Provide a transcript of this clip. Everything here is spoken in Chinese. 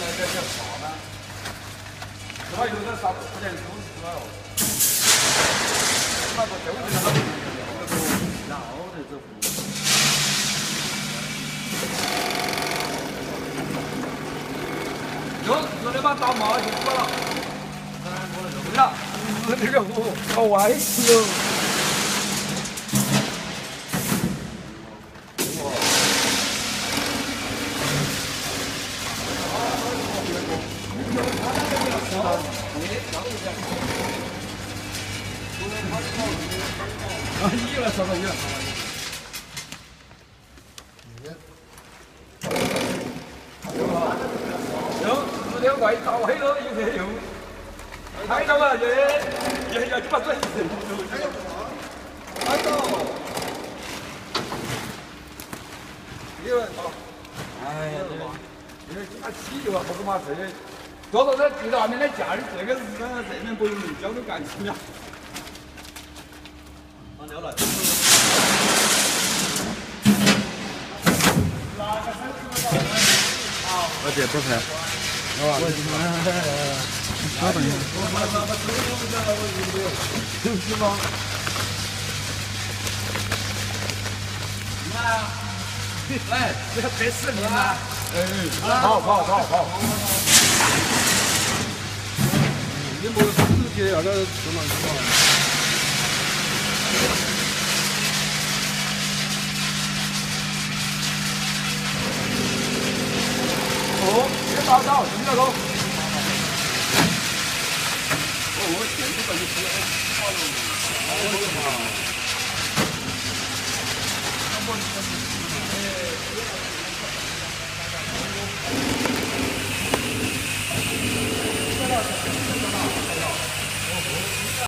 来这叫啥呢？他有点啥不点都是了。那个就是那个绕的这步。哟，昨天把打麻就过了。对呀，我这个我好歪哟。啊，一了，少个一了。行，四条怪到黑了，有没有？开到了，耶！耶呀，这把转一开到。一了，好。哎呀，这个这把起就好个嘛这。多少在地道外面的架的这个是这边不用交流干净呀。放掉了。我姐不拍。我稍等一下。就是吗？来，这个拍视频吗？哎，好好好好。你没有自己那个什么是吧？哦，别打扰，听到喽。哦，我现在把你吃